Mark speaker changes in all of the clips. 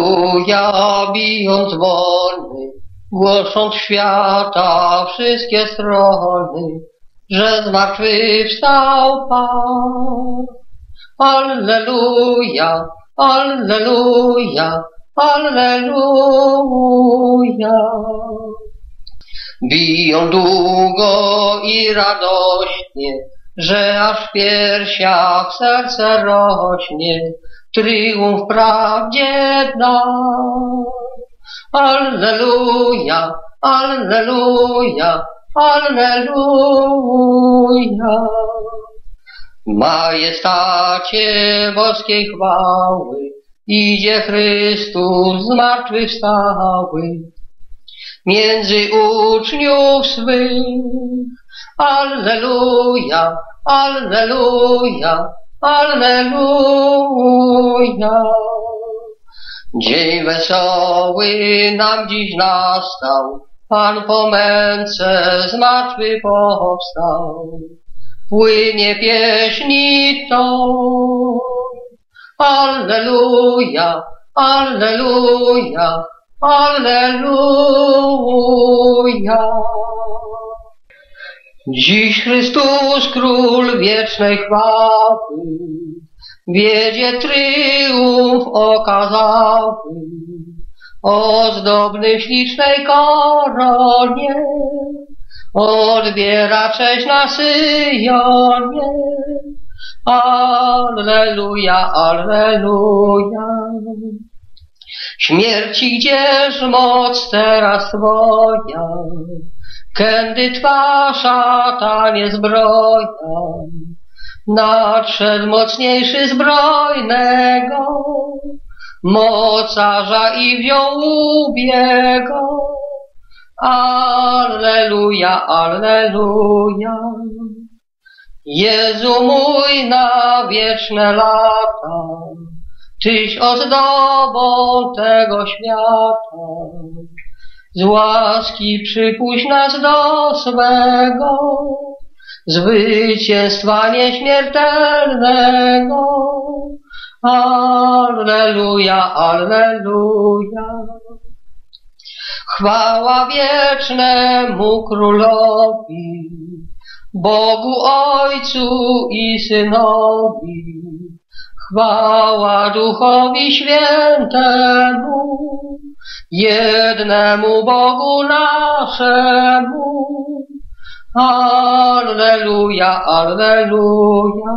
Speaker 1: Alleluja, biją dzwony, głosząc świata wszystkie strony, że zmartwychwstał Pan. Alleluja, Alleluja, Alleluja. Biją długo i radośnie, że aż w piersiach serce rośnie, triumf prawdzie da. Alleluja, Alleluja, Alleluja. Majestacie boskiej chwały, idzie Chrystus zmartwychwstały, między uczniów swych. Alleluja, Alleluja, Alleluja. Dzień wesoły nam dziś nastał, Pan po męce z martwy powstał. Płynie pieśni to. Alleluja, Alleluja, Alleluja. Dziś Chrystus Król wiecznej chwały wiedzie tryumf okazały, ozdobny w ślicznej koronie, odbiera cześć na Syjonie. Alleluja, Alleluja. Śmierci gdzież moc teraz twoja, Kędy twa szatanie zbroja, nadszedł mocniejszy zbrojnego, mocarza i wziął ubiego. Alleluja, Alleluja. Jezu mój na wieczne lata, Tyś ozdobą tego świata. Z łaski przypuść nas do swego, zwycięstwa nieśmiertelnego. Alleluja, Alleluja. Chwała wiecznemu Królowi, Bogu Ojcu i Synowi. Chwała Duchowi Świętemu, jednemu Bogu naszemu. Alleluja, Alleluja.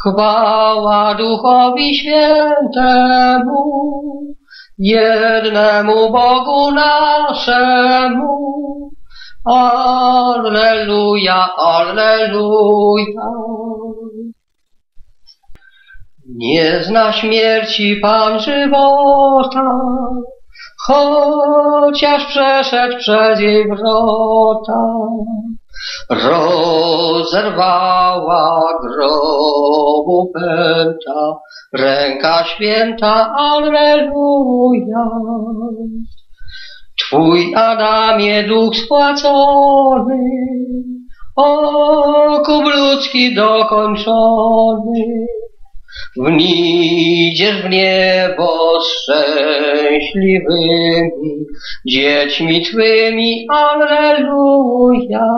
Speaker 1: Chwała Duchowi Świętemu, jednemu Bogu naszemu. Alleluja, Alleluja. Nie zna śmierci Pan żywota, chociaż przeszedł przez jej wrota. Rozerwała grobu pęta, ręka święta, Alleluja. Twój Adamie duch spłacony, okup ludzki dokończony. Wnidziesz w niebo szczęśliwymi dziećmi Twymi, Alleluja.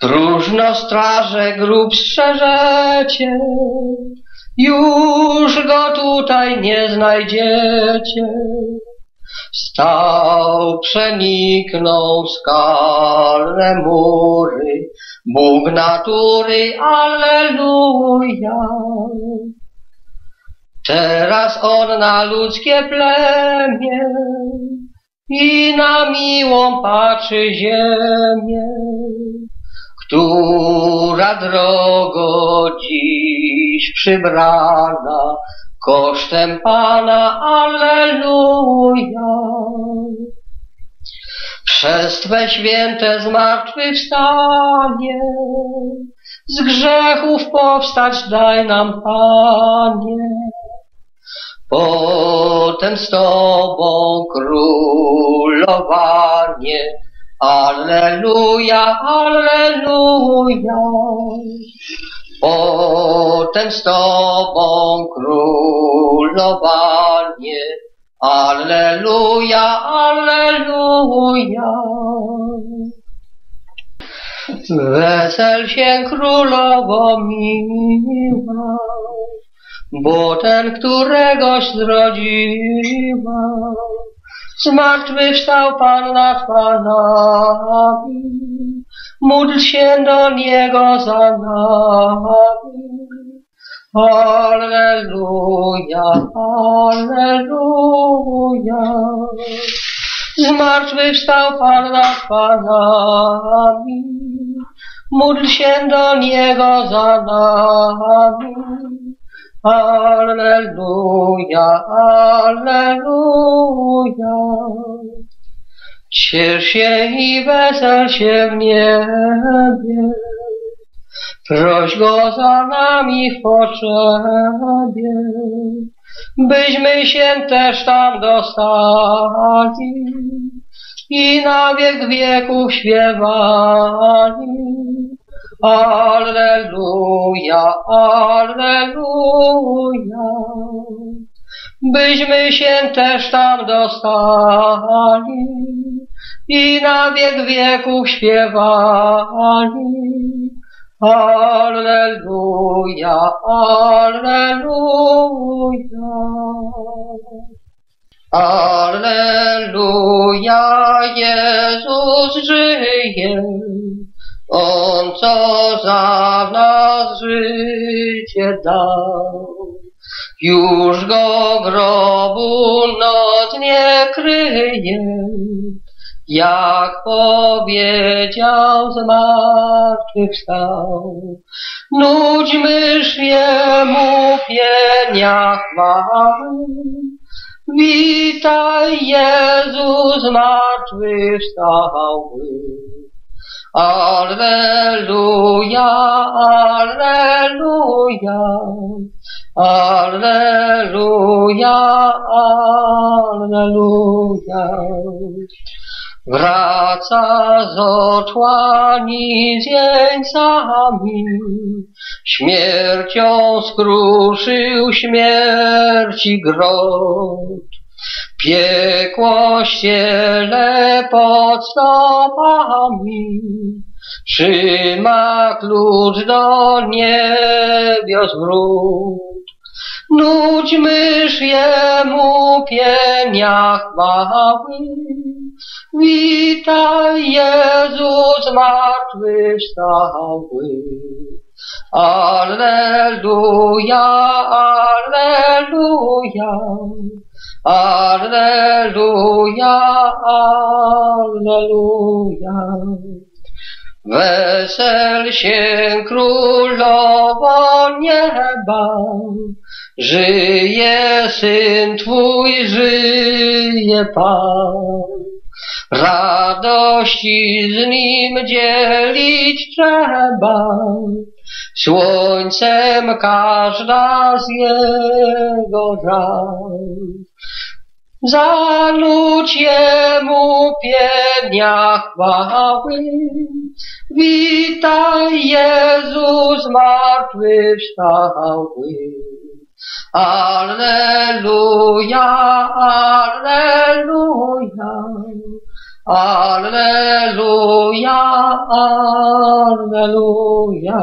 Speaker 1: Próżno straże grób strzeżecie, już go tutaj nie znajdziecie. Stał, przeniknął skalne mury, Bóg natury, Alleluja. Teraz On na ludzkie plemię i na miłą patrzy ziemię, która drogo dziś przybrana kosztem Pana, Alleluja. Przez Twe święte zmartwychwstanie, z grzechów powstać daj nam, Panie. Potem z Tobą królowanie, Alleluja, Alleluja. Potem z Tobą królowanie. Alleluja, Alleluja. Wesel się królowo miła, bo ten, któregoś zrodziła, zmartwychwstał Pan nad Panami, módl się do Niego za nami. Alleluja, Alleluja. Zmartwychwstał Pan nad Panami, módl się do Niego za nami. Alleluja, Alleluja. Ciesz się i wesel się w niebie, proś Go za nami w potrzebie, byśmy się też tam dostali i na wiek wieków śpiewali. Alleluja, Alleluja. Byśmy się też tam dostali i na wiek wieków śpiewali. Alleluja, Alleluja. Alleluja, Jezus żyje. On co za nas życie dał. Już go grobu noc nie kryje, jak powiedział zmartwychwstał. Nudźmy Jemu pienia chwały, witaj Jezus zmartwychwstały. Alleluja, Alleluja, Alleluja, Alleluja. Wraca z otchłani z jeńcami, śmiercią skruszył śmierci grot. Piekło ściele pod stopami, trzyma klucz do niebios wrót. Nudźmyż Jemu pienia chwały, witaj Jezus zmartwychwstały. Alleluja, Alleluja. Alleluja, Alleluja. Wesel się królowo nieba, żyje syn Twój, żyje Pan. Radości z nim dzielić trzeba, słońcem każda z jego żal. Zanudź Jemu pienia chwały, witaj Jezus zmartwychwstały. Alleluja, Alleluja, Alleluja, Alleluja.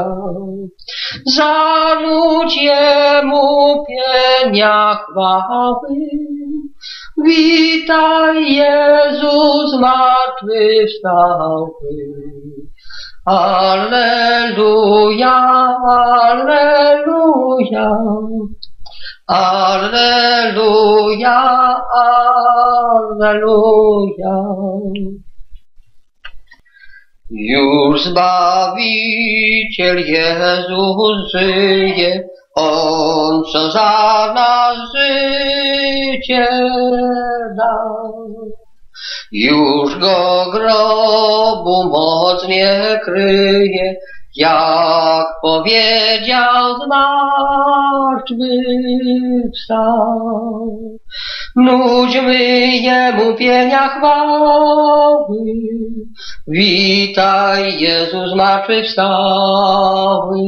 Speaker 1: Zanudź Jemu pienia chwały, Witaj Jezus zmartwychwstały. Alleluja, Alleluja. Alleluja, Alleluja. Już Zbawiciel Jezus żyje, On co za nas życie dał. Już go grobu moc nie kryje, jak powiedział zmartwychwstał. Nudźmy Jemu pienia chwały, witaj Jezus zmartwychwstały.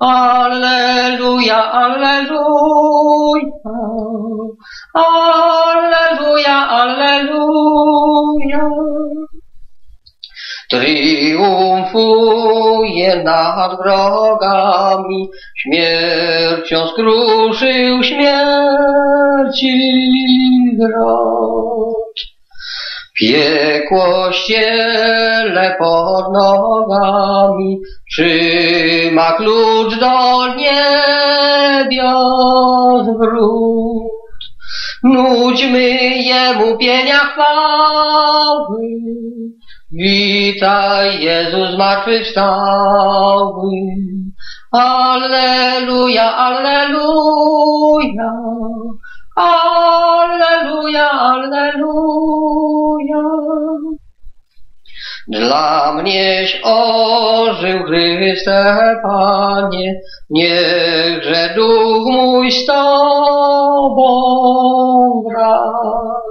Speaker 1: Alleluja, alleluja, alleluja, alleluja. Triumfuje nad wrogami, śmiercią skruszył śmierci grot. Piekło ściele pod nogami, trzyma klucz do niebios wrót. Nudźmy Jemu pienia chwały, Witaj Jezus zmartwychwstały. Alleluja, alleluja, alleluja, alleluja. Dla mnieś ożył Chryste Panie, niechże duch mój z Tobą wraz.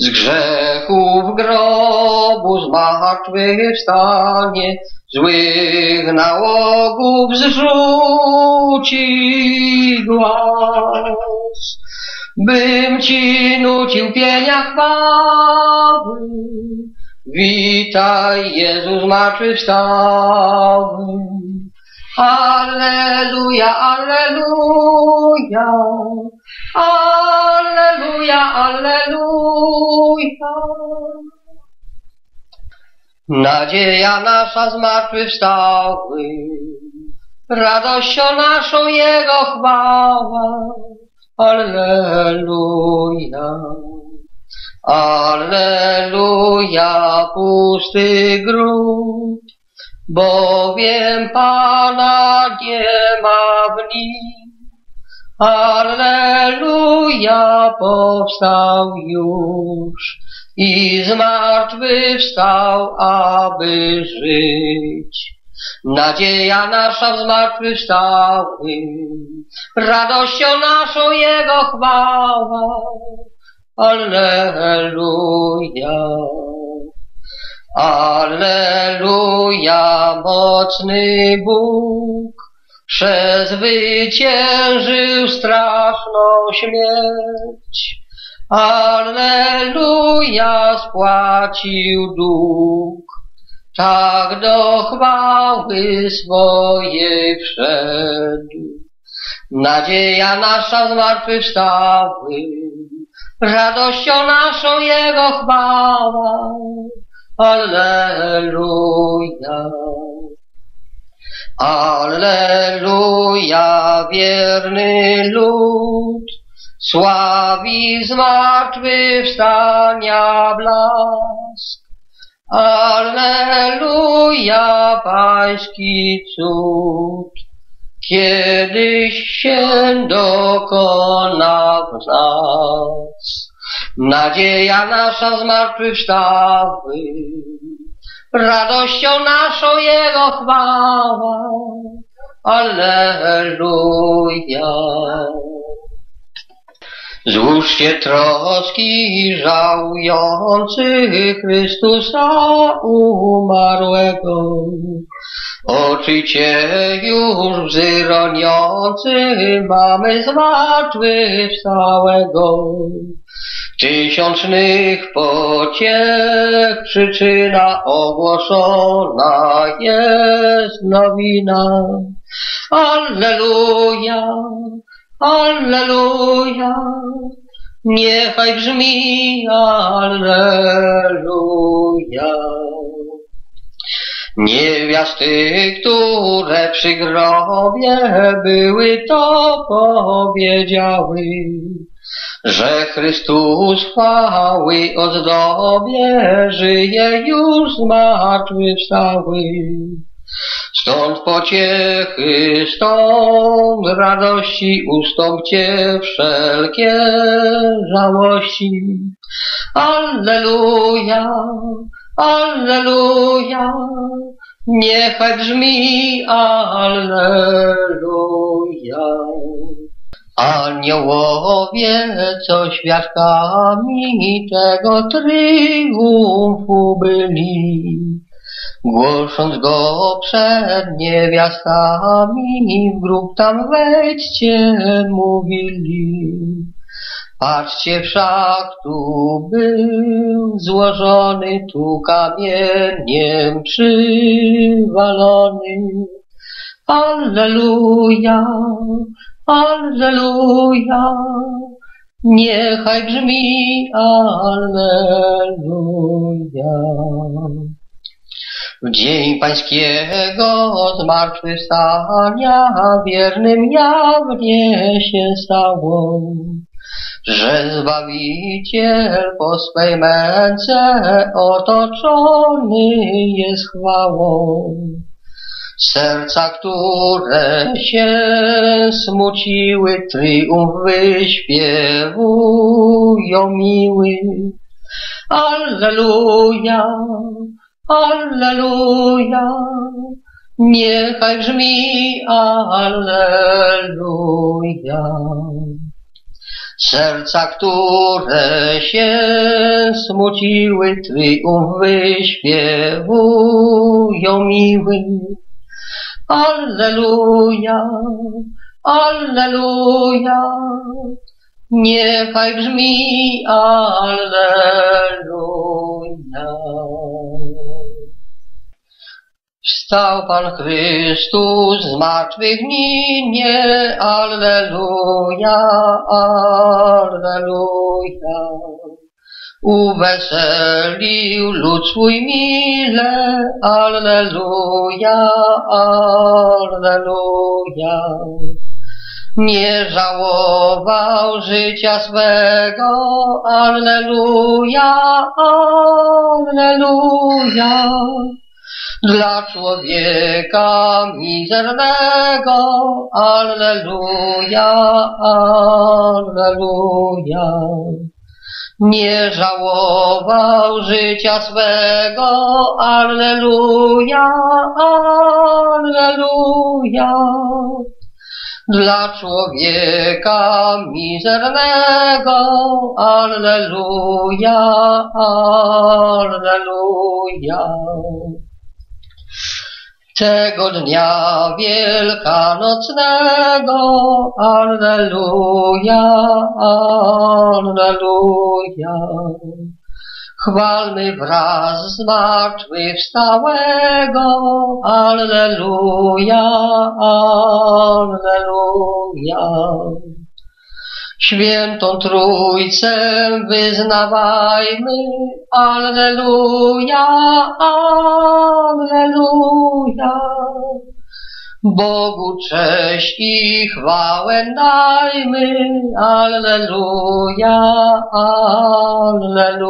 Speaker 1: Z grzechów grobu zmartwychwstanie, złych nałogów zrzuci głaz. Bym Ci nucił pienia chwały, witaj Jezus zmartwychwstały. Alleluja, alleluja, alleluja, alleluja. Nadzieja nasza zmartwychwstały, radością naszą Jego chwała. Alleluja. Alleluja, pusty grób, bowiem Pana nie ma w nim. Alleluja, powstał już i zmartwychwstał, aby żyć. Nadzieja nasza w zmartwychwstały, radością naszą Jego chwała. Alleluja. Alleluja, mocny Bóg, przezwyciężył straszną śmierć. Alleluja, spłacił dług, tak do chwały swojej wszedł. Nadzieja nasza zmartwychwstały, radością naszą Jego chwała. Alleluja. Alleluja, wierny lud, sławi zmartwychwstania blask. Alleluja, pański cud, kiedyś się dokona w nas. Nadzieja nasza zmartwychwstały, radością naszą Jego chwała. Alleluja. Złóżcie troski żałujący Chrystusa umarłego. Oczycie już wzyroniący mamy zmartwychwstałego. Tysiącznych pociech przyczyna ogłoszona jest nowina. Alleluja, Alleluja, niechaj brzmi Alleluja. Niewiasty, które przy grobie były, to powiedziały, że Chrystus chwały ozdobie, żyje już zmartwychwstały. Stąd pociechy, stąd radości, ustąpcie wszelkie żałości. Alleluja, Alleluja, Niechaj brzmi Alleluja. Aniołowie, co świadkami tego triumfu byli, głosząc go przed niewiastami, w grób tam wejdźcie, mówili. Patrzcie wszak, tu był złożony, tu kamieniem przywalony. Alleluja, Alleluja, niechaj brzmi Alleluja. W dzień Pańskiego zmartwychwstania wiernym jawnie się stało, że Zbawiciel po swej męce otoczony jest chwałą. Serca, które się smuciły, triumf wyśpiewują miły. Alleluja, Alleluja, niechaj brzmi Alleluja. Serca, które się smuciły, triumf wyśpiewują miły. Alleluja, Alleluja, niechaj brzmi Alleluja. Wstał Pan Chrystus z martwych nie, Alleluja, Alleluja. Uweselił lud swój mile, Alleluja, Alleluja. Nie żałował życia swego, Alleluja, Alleluja. Dla człowieka mizernego, Alleluja, Alleluja. Nie żałował życia swego, Alleluja, Alleluja. Dla człowieka mizernego, Alleluja, Alleluja. Tego dnia wielkanocnego, Alleluja, Alleluja. Chwalmy wraz zmartwychwstałego, Alleluja, Alleluja. Świętą Trójcę wyznawajmy, Alleluja, Alleluja. Bogu cześć i chwałę dajmy, Alleluja, Alleluja.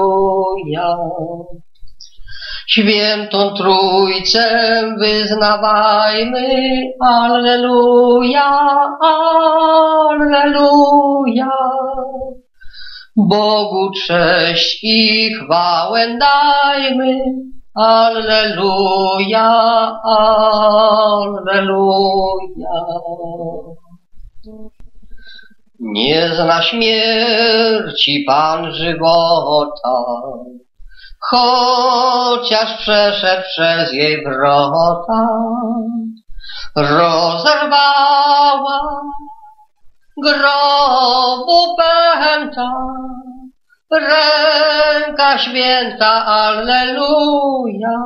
Speaker 1: Świętą Trójcę wyznawajmy, Alleluja, Alleluja. Bogu cześć i chwałę dajmy, Alleluja, Alleluja. Nie zna śmierci Pan żywota, chociaż przeszedł przez jej wrota. Rozerwała grobu pęta, ręka święta, Alleluja.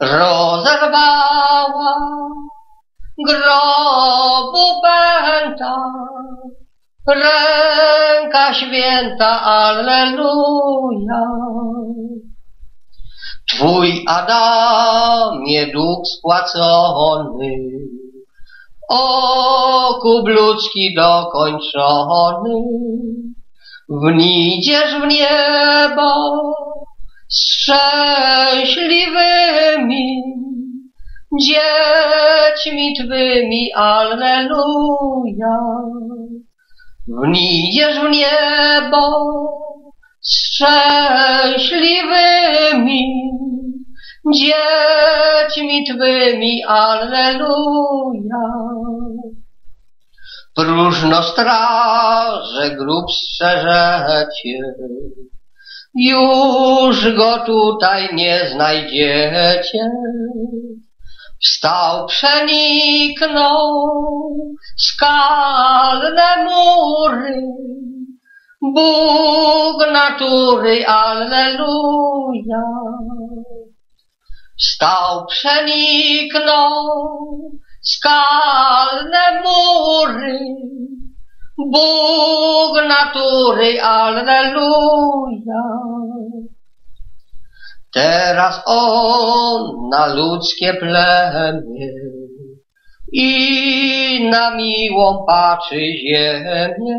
Speaker 1: Rozerwała grobu pęta, ręka święta, Alleluja. Twój Adamie duch spłacony, okup ludzki dokończony, wnijdziesz w niebo szczęśliwymi dziećmi Twymi, Alleluja. Wnijdziesz w niebo szczęśliwymi dziećmi Twymi, Alleluja. Próżno straże grób strzeżecie, już go tutaj nie znajdziecie. Wstał, przeniknął skalne mury, Bóg natury, Alleluja. Wstał, przeniknął skalne mury, Bóg natury, Alleluja. Teraz On na ludzkie plemię i na miłą patrzy ziemię,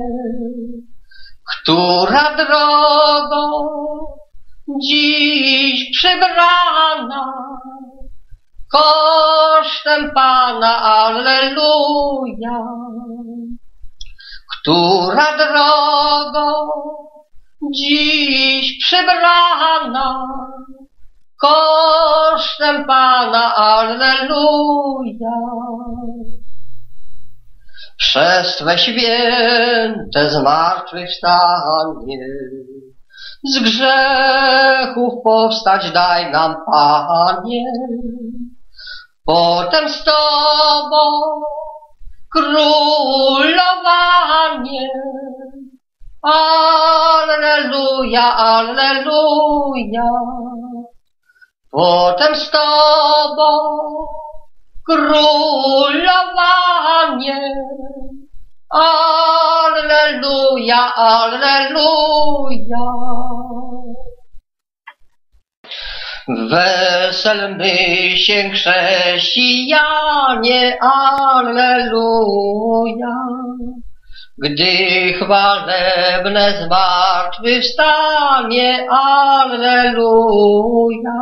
Speaker 1: która drogą dziś przybrana kosztem Pana, Alleluja. Która drogą dziś przybrana kosztem Pana, Alleluja. Przez Twe święte zmartwychwstanie z grzechów powstać daj nam, Panie. Potem z Tobą królowanie. Alleluja, Alleluja. Potem z Tobą królowanie. Alleluja, Alleluja. Weselmy się chrześcijanie, Alleluja. Gdy chwalebne zmartwychwstanie, Alleluja.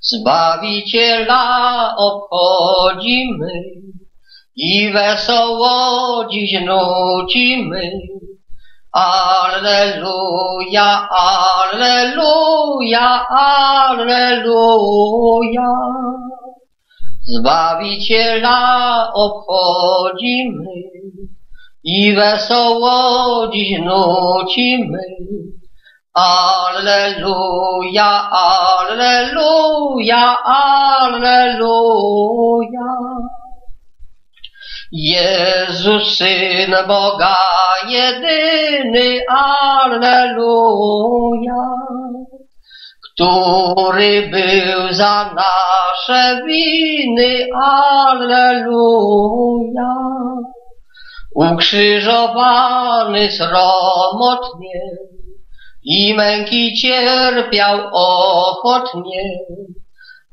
Speaker 1: Zbawiciela obchodzimy i wesoło dziś nucimy. Alleluja, Alleluja, Alleluja. Zbawiciela obchodzimy i wesoło dziś nucimy. Alleluja, Alleluja, Alleluja. Jezus, Syn Boga jedyny, Alleluja, który był za nasze winy, Alleluja, ukrzyżowany sromotnie i męki cierpiał ochotnie.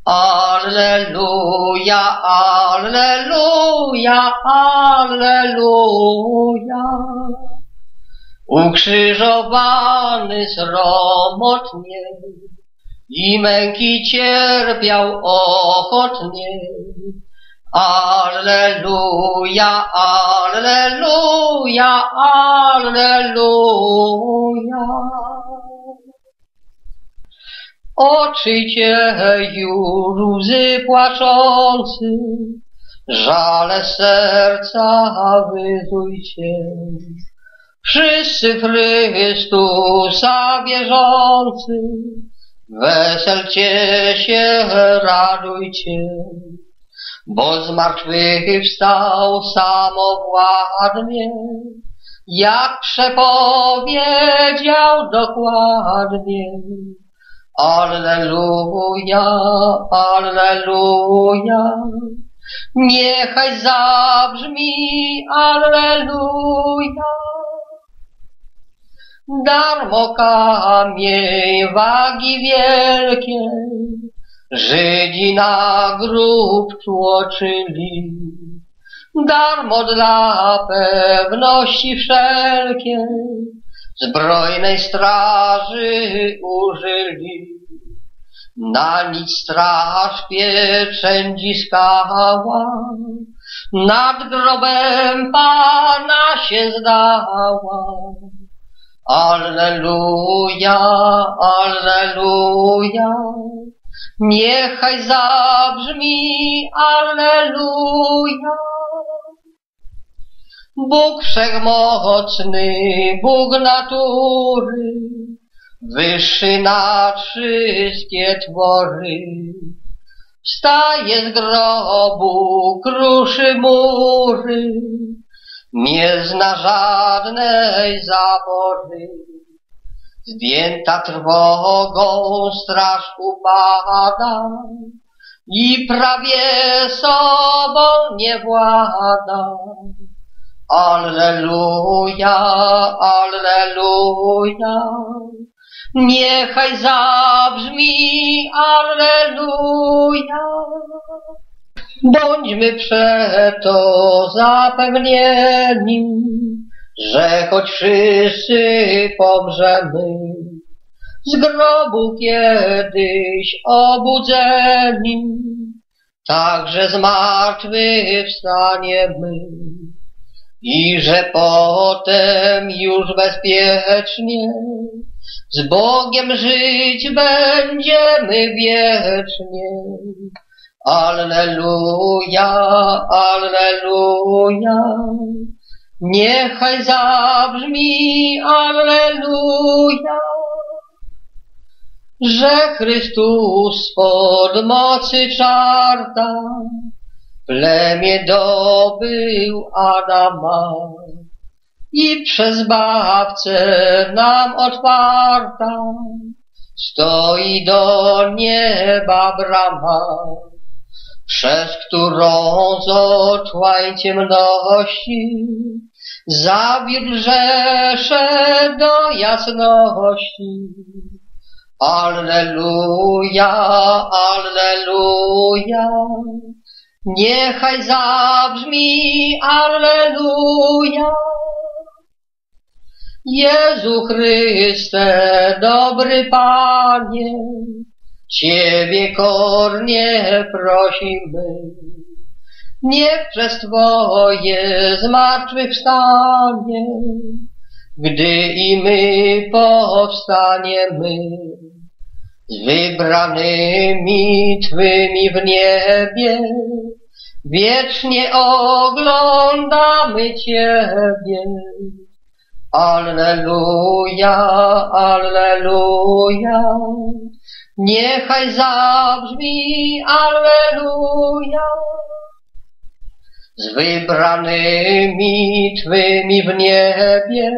Speaker 1: Alleluja, Alleluja, Alleluja. Ukrzyżowany sromotnie i męki cierpiał ochotnie. Alleluja, Alleluja, Alleluja. Oczyjcie łzy płaczący, żale serca wyzujcie. Wszyscy Chrystusa wierzący, weselcie się, radujcie, bo z martwych wstał samowładnie, jak przepowiedział dokładnie. Alleluja, Alleluja. Niechaj zabrzmi Alleluja. Darmo kamień wagi wielkiej Żydzi na grób tłoczyli. Darmo dla pewności wszelkiej zbrojnej straży użyli. Na nic straż pieczędziskała, nad grobem Pana się zdała. Alleluja, Alleluja, Niechaj zabrzmi Alleluja. Bóg wszechmocny, Bóg natury, wyższy nad wszystkie twory. Wstaje z grobu, kruszy mury, nie zna żadnej zapory. Zdjęta trwogą straż upada i prawie sobą nie włada. Alleluja, Alleluja, niechaj zabrzmi Alleluja. Bądźmy przeto zapewnieni, że choć wszyscy pomrzemy, z grobu kiedyś obudzeni, także z martwych wstaniemy i że potem już bezpiecznie z Bogiem żyć będziemy wiecznie. Alleluja, Alleluja, niechaj zabrzmi Alleluja, że Chrystus spod mocy czarta plemię dobył Adama i przez Bawcę nam otwarta stoi do nieba brama, przez którą z otłań ciemności zawiódł do jasności. Alleluja, Alleluja, Niechaj zabrzmi Alleluja. Jezu Chryste, dobry Panie, Ciebie kornie prosimy. Niech przez Twoje zmartwychwstanie, gdy i my powstaniemy, z wybranymi Twymi w niebie, wiecznie oglądamy Ciebie. Alleluja, Alleluja, niechaj zabrzmi Alleluja. Z wybranymi Twymi w niebie,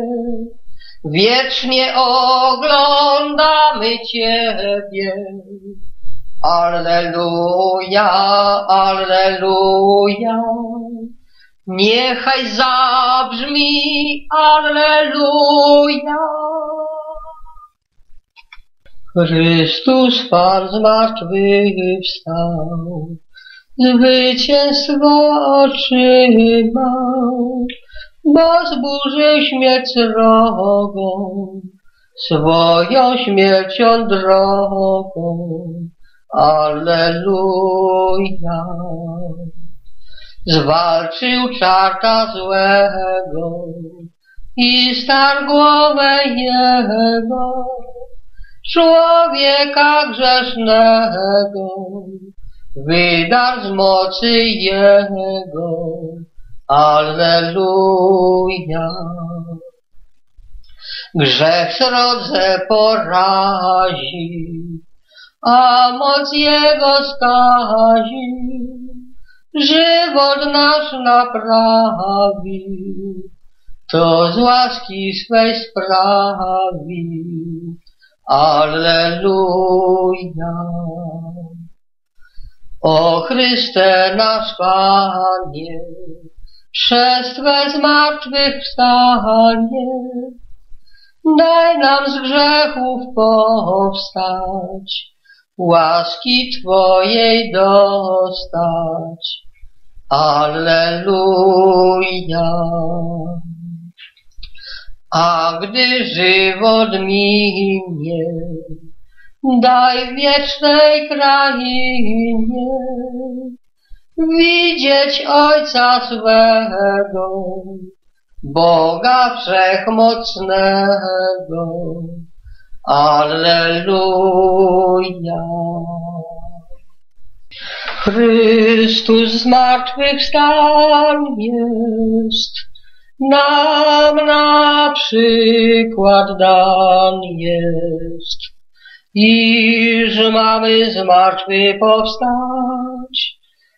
Speaker 1: wiecznie oglądamy Ciebie. Alleluja, Alleluja, niechaj zabrzmi Alleluja. Chrystus Pan z martwych wstał, zwycięstwo otrzymał, bo zburzy śmierć srogą, swoją śmiercią drogą. Alleluja. Zwalczył czarta złego i star głowę jego, człowieka grzesznego, wydarł z mocy jego. Alleluja. Grzech srodze porazi, a moc Jego skazi. Żywot nasz naprawi, to z łaski swej sprawi. Alleluja. O Chryste nasz Panie, przez Twe zmartwychwstanie, daj nam z grzechów powstać, łaski Twojej dostać. Alleluja. A gdy żywot minie, daj wiecznej krainie widzieć Ojca swego, Boga Wszechmocnego. Alleluja. Chrystus zmartwychwstań jest, nam na przykład dan jest, iż mamy zmartwy powstać,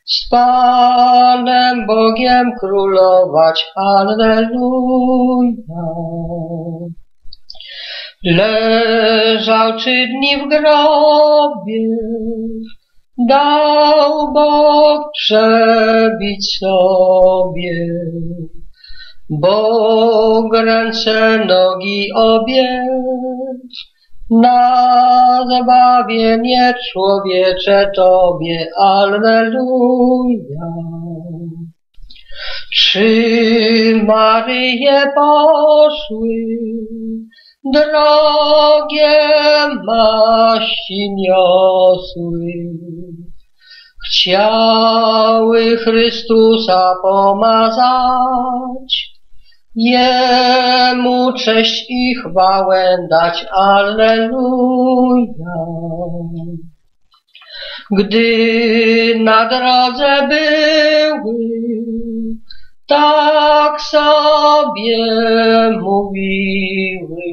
Speaker 1: z Panem Bogiem królować. Alleluja. Leżał trzy dni w grobie, dał Bóg przebić sobie, Bóg ręce, nogi obiec, na zbawienie człowiecze Tobie. Alleluja. Czy Maryje poszły drogie maści niosły? Chciały Chrystusa pomazać, Jemu cześć i chwałę dać. Alleluja. Gdy na drodze były, tak sobie mówiły.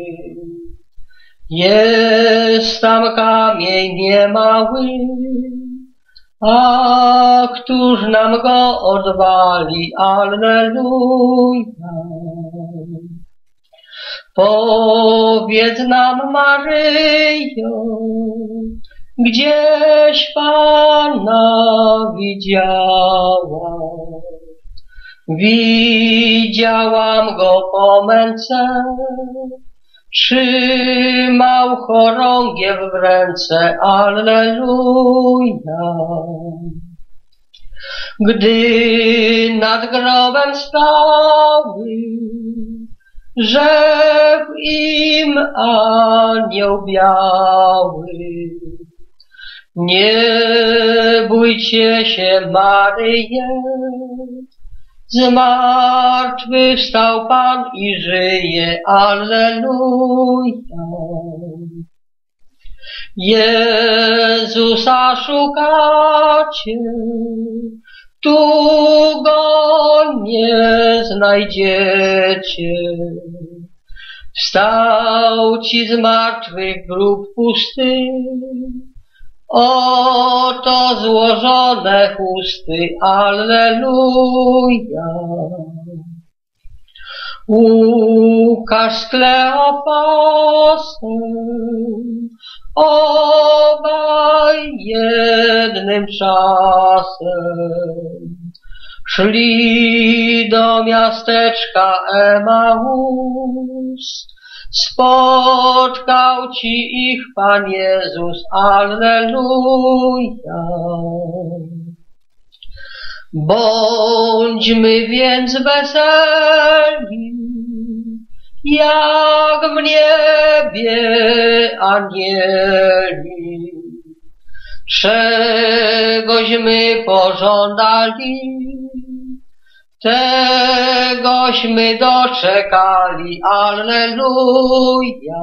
Speaker 1: Jest tam kamień niemały, a któż nam go odwali? Alleluja. Powiedz nam, Maryjo, gdzieś Pana widziała. Widziałam go po męce, trzymał chorągiew w ręce, Alleluja. Gdy nad grobem stały, rzekł im anioł biały. Nie bójcie się, Maryje, Zmartwychwstał Pan i żyje, Alleluja. Jezusa szukacie, tu Go nie znajdziecie. Wstał Ci z martwych grób pusty, Oto złożone chusty, Alleluja. Łukasz Kleopasem, obaj jednym czasem szli do miasteczka Emaus, Spotkał Ci ich Pan Jezus, Alleluja. Bądźmy więc weseli, jak w niebie anieli. Czegośmy pożądali, Tegośmy doczekali, Alleluja.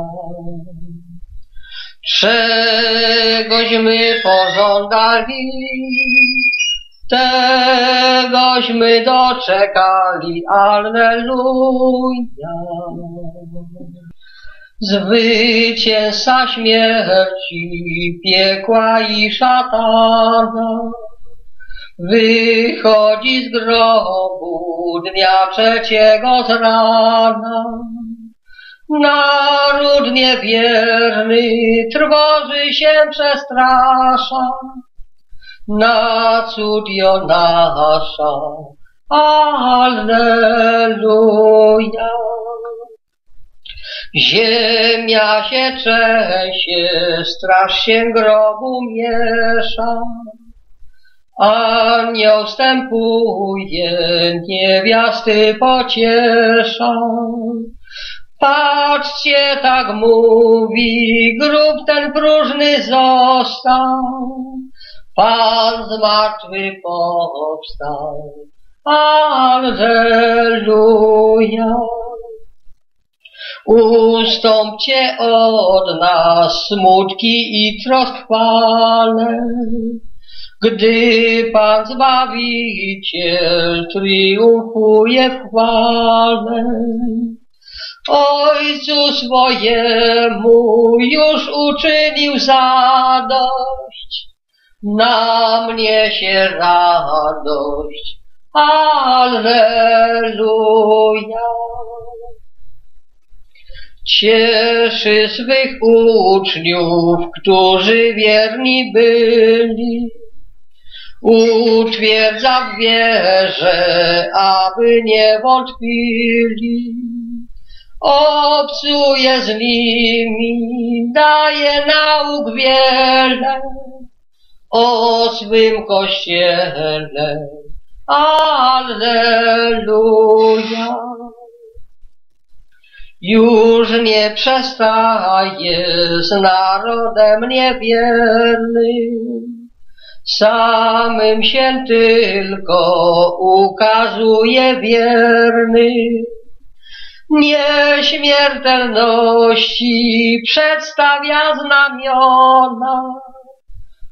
Speaker 1: Czegośmy pożądali, Tegośmy doczekali, Alleluja. Zwycięzca śmierci, piekła i szatana, Wychodzi z grobu dnia trzeciego z rana. Naród niewierny trwoży się, przestrasza. Na cud Jonasza. Alleluja. Ziemia się trzęsie, straż się grobu miesza. Anioł wstępuje, niewiasty pociesza. Patrzcie, tak mówi, grób ten próżny został. Pan z powstał. Alleluja. Ustąpcie od nas smutki i trosk. Gdy Pan Zbawiciel triumfuje w chwale, Ojcu swojemu już uczynił zadość, na mnie się radość. Alleluja. Cieszy swych uczniów, którzy wierni byli. Utwierdza w wierze, aby nie wątpili. Obcuje z nimi, daje nauk wiele o swym kościele. Alleluja. Już nie przestaje z narodem niewiernym, samym się tylko ukazuje wierny. Nieśmiertelności przedstawia znamiona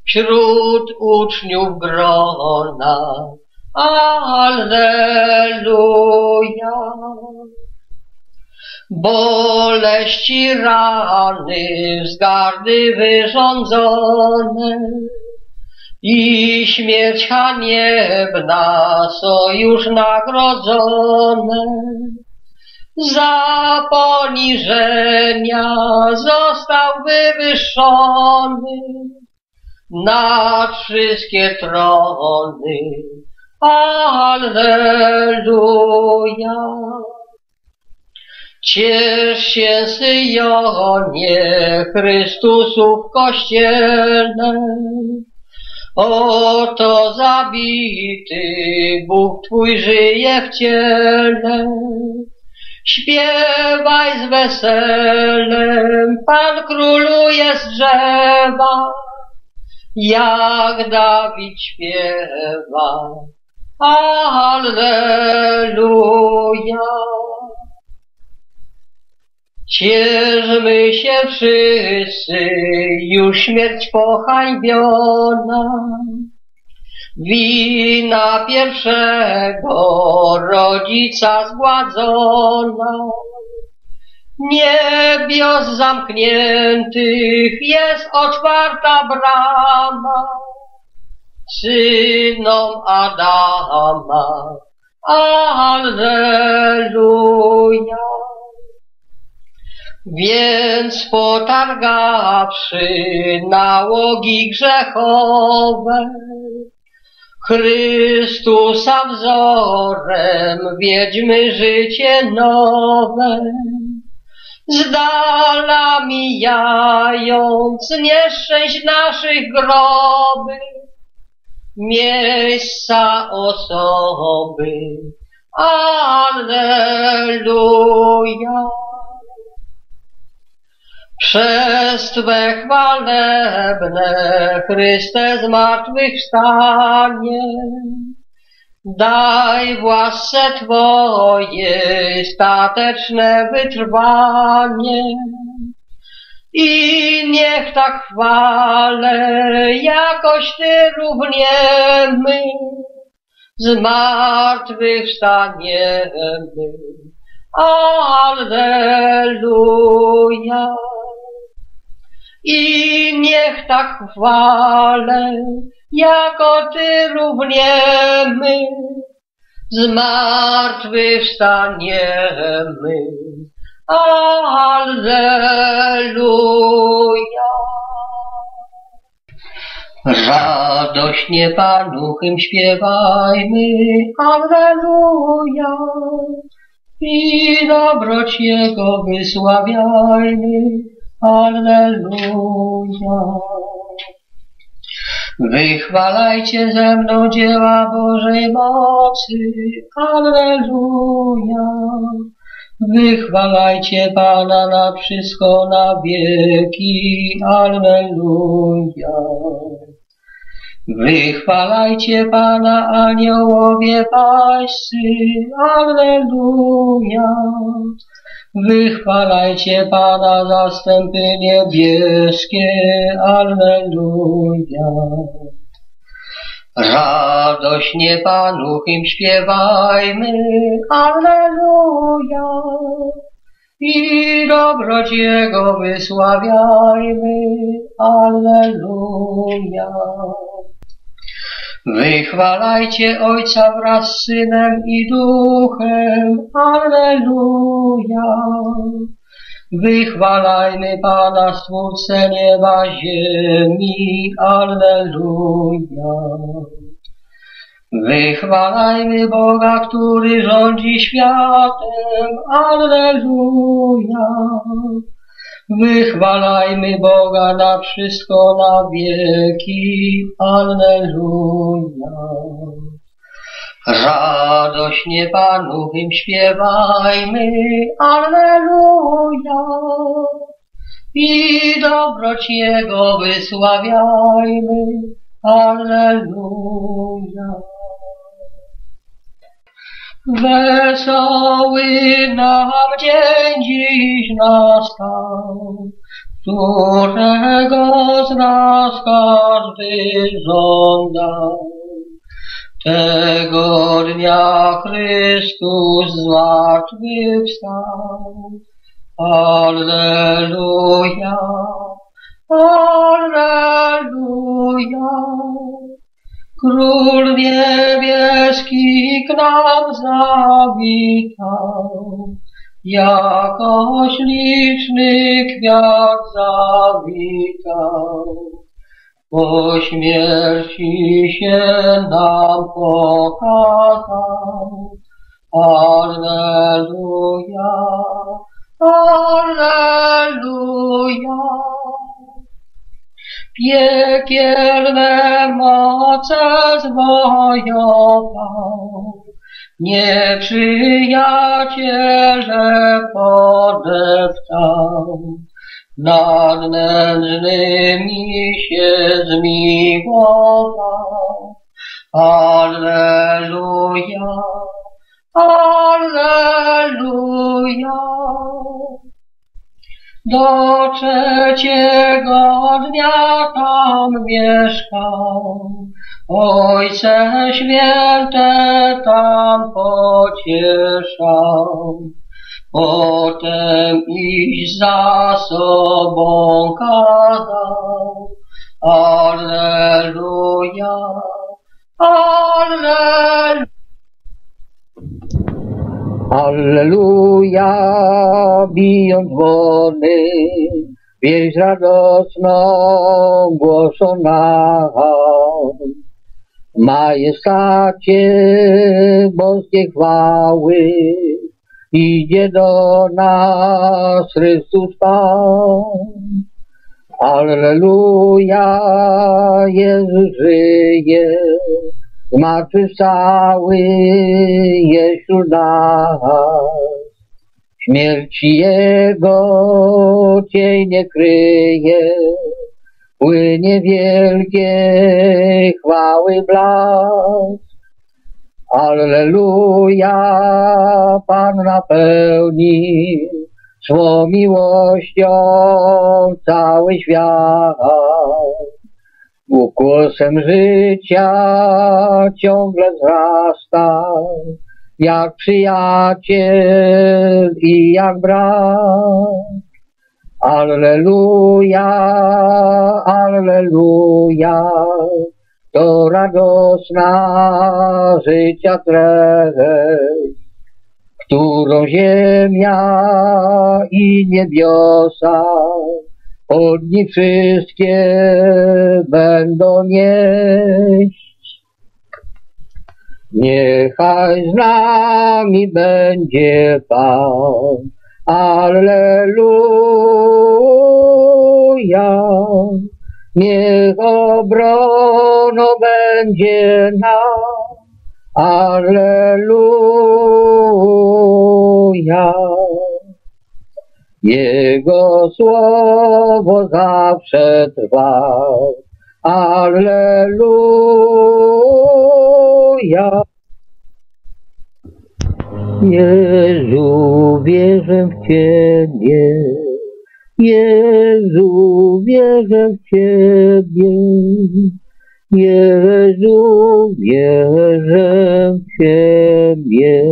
Speaker 1: wśród uczniów grona. Alleluja. Boleści rany, wzgardy wyrządzone i śmierć haniebna są już nagrodzone. Za poniżenia został wywyższony nad wszystkie trony. Alleluja. Ciesz się Syjonie, Chrystusów Kościele. Oto zabity Bóg Twój żyje w ciele. Śpiewaj z weselem, Pan króluje z drzewa, jak Dawid śpiewa. Alleluja. Cieszmy się wszyscy, już śmierć pohańbiona. Wina pierwszego rodzica zgładzona. Niebios zamkniętych jest otwarta brama. Synom Adama. Alleluja. Więc potargawszy nałogi grzechowe, Chrystusa wzorem wiedźmy życie nowe. Z dala mijając nieszczęść naszych groby, miejsca osoby. Alleluja. Przez Twe chwalebne Chryste zmartwychwstanie, daj w łasce Twojej stateczne wytrwanie. I niech tak chwale jakoś Ty równiemy, zmartwychwstaniemy. Alleluja. I niech tak chwale, jako Ty równiemy, zmartwychwstaniemy. Alleluja. Radośnie Panu hymn śpiewajmy, Alleluja. I dobroć Jego wysławiajmy, Alleluja. Wychwalajcie ze mną dzieła Bożej mocy, Alleluja. Wychwalajcie Pana na wszystko na wieki, Alleluja. Wychwalajcie Pana aniołowie pańscy, Alleluja. Wychwalajcie Pana zastępy niebieskie, Alleluja. Radośnie Panu im śpiewajmy, Alleluja. I dobroć Jego wysławiajmy, Alleluja. Wychwalajcie Ojca wraz z Synem i Duchem, Alleluja. Wychwalajmy Pana Stwórcę nieba ziemi, Alleluja. Wychwalajmy Boga, który rządzi światem, Alleluja. Wychwalajmy Boga na wszystko na wieki, Alleluja. Radośnie Panu im śpiewajmy, Alleluja. I dobroć Jego wysławiajmy, Alleluja. Wesoły nam dzień dziś nastał, którego z nas każdy żądał. Tego dnia Chrystus zmartwychwstał. Alleluja, Alleluja. Król niebieski k nam zawitał, jako śliczny kwiat zawitał. Po śmierci się nam pokazał. Alleluja, Alleluja. Piekielne moce zwojował, nieprzyjaciele podeptał nad nędznymi się zmiłował. Alleluja, Alleluja. Do trzeciego dnia tam mieszkał, Ojce święte tam pocieszał. Potem iść za sobą kazał. Alleluja, Alleluja.
Speaker 2: Alleluja, biją dzwony, wieść radosną głoszona. Majestacie boskie chwały, idzie do nas Chrystus Pan. Alleluja, Jezus żyje, zmartwychwstały wśród nas. Śmierci Jego cień nie kryje, płynie wielkie chwały blask. Alleluja, Pan napełni swą miłością cały świat. Głosem życia ciągle wzrasta, jak przyjaciel i jak brat. Alleluja, Alleluja, to radosna życia treść, którą ziemia i niebiosa od wszystkie będą nieść. Niechaj z nami będzie Pan, Alleluja. Niech obroną będzie nam, Alleluja. Jego słowo zawsze trwa, Alleluja. Jezu, wierzę w Ciebie, Jezu, wierzę w Ciebie, Jezu, wierzę w Ciebie.